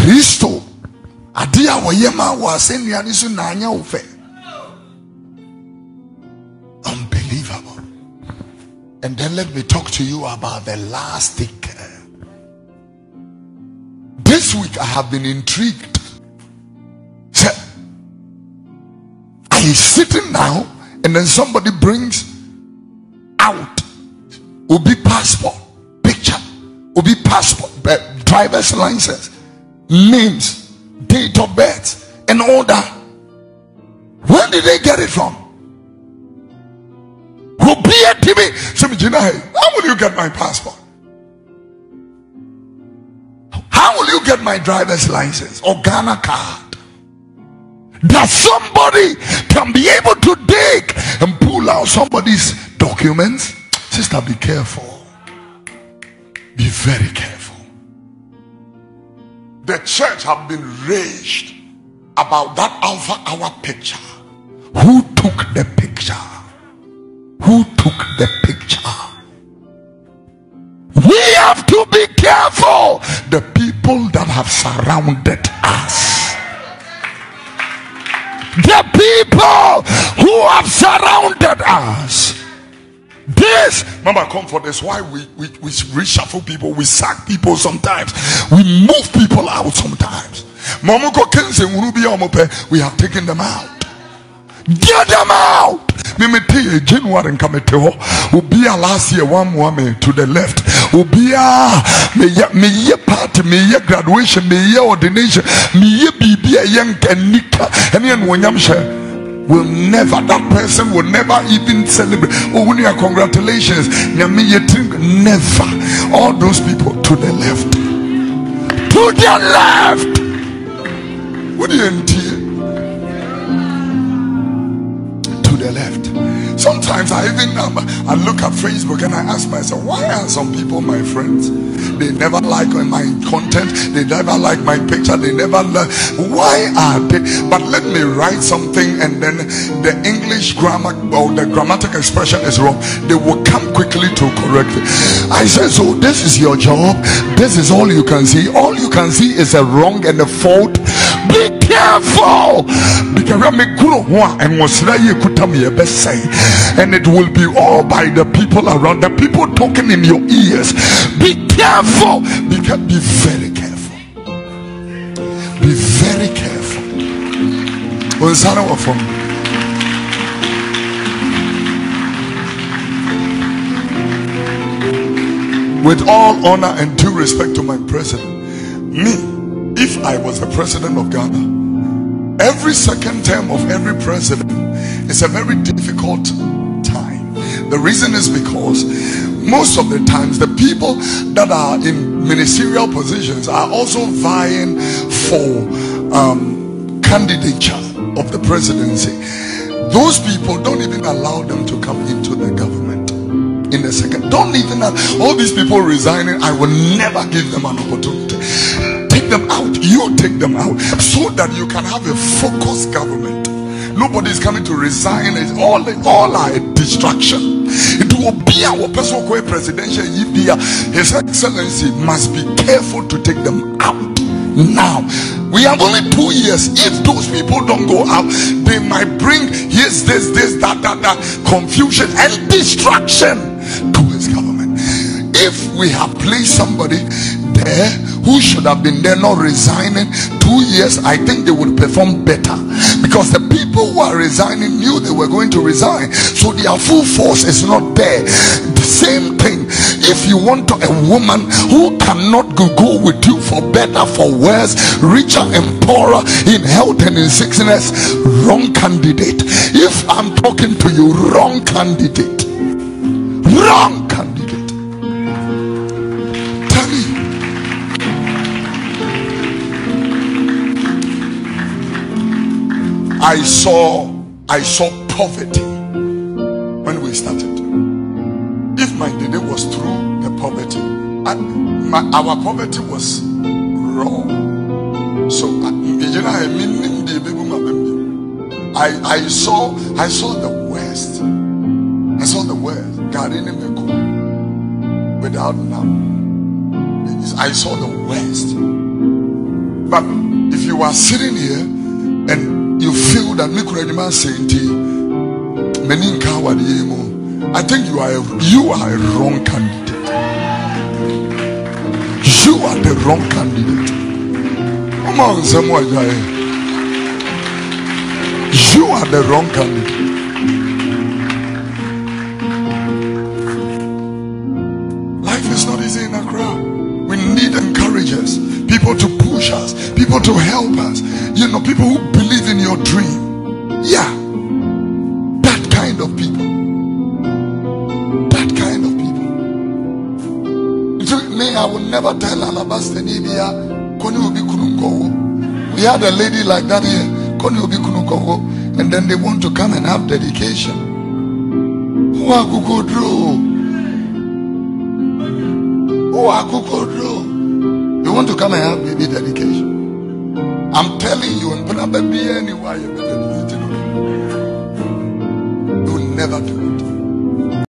kristo. Ade a wɔyɛ ma wɔ asɛnnua no so wo fɛ. Unbelievable. And then let me talk to you about the last ticker this week i have been intrigued. Say, I is sitting now and then somebody brings out Ubi passport picture Ubi passport uh, driver's license names date of birth and all that where did they get it from Ubi TV Some how will you get my passport how will you get my driver's license or Ghana card that somebody can be able to dig and pull out somebody's documents. Sister, be careful. Be very careful. Church have been raged about that Alpha Hour picture. Who took the picture? Who took the picture? We have to be careful. The people that have surrounded us the people who have surrounded us. This, remember, comfort is why we, we, we reshuffle people, we sack people sometimes, we move people out sometimes. We have taken them out. Get them out. Mimete January nkamete ho. Ubia last year one woman to the left. Ubia me ye me ye party me ye graduation me ye ordination me ye bibi a young nika. Any and when will never that person will never even celebrate. Oh, when you are congratulations. Never. All those people to the left. To the left. What do you the left. Sometimes I even um, I look at Facebook and I ask myself, why are some people my friends? They never like my content, they never like my picture, they never learn. Why are they? But let me write something and then the English grammar or the grammatic expression is wrong. They will come quickly to correct it. I said, so this is your job. This is all you can see. All you can see is a wrong and a fault. Careful. And it will be all by the people around the people talking in your ears. Be careful. Be very careful. Be very careful. With all honor and due respect to my president me if i was the president of ghana every second term of every president is a very difficult time. The reason is because most of the times the people that are in ministerial positions are also vying for um, candidature of the presidency. Those people don't even allow them to come into the government in the second. Don't even have, all these people resigning. I will never give them an opportunity Take them out. You take them out so that you can have a focused government. Nobody is coming to resign. It's all, all a distraction. It will be our personal presidential idea. His Excellency must be careful to take them out. Now, we have only two years. If those people don't go out, they might bring yes, this, this, that, that, that confusion and distraction to his government. If we have placed somebody there who should have been there not resigning two years, I think they would perform better because the people who are resigning knew they were going to resign, so their full force is not there. The same thing if you want a woman who cannot go, go with you for better, for worse, richer and poorer, in health and in sickness, wrong candidate. If I'm talking to you, wrong candidate, wrong I saw I saw poverty when we started. If my day was through the poverty, and my, our poverty was raw. So I I saw I saw the west. I saw the west. Without now. I saw the west But if you are sitting here and you feel that Mikuranima Sainti, Meninka Wadiemo, I think you are a, you are a wrong candidate. You are the wrong candidate. Come on, someone. You are the wrong candidate. Life is not easy in Accra. We need encouragers, people to push us, people to help I will never tell Alabaster Nibia, Koni be We had a lady like that here, Koni be and then they want to come and have dedication. Are Kukodro? Are Kukodro? You want to come and have baby dedication? I'm telling you, and a baby anywhere you will never do it.